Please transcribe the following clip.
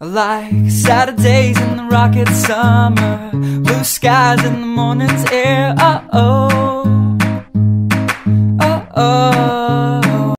Like Saturdays in the rocket summer, blue skies in the morning's air. Uh oh, Uh oh.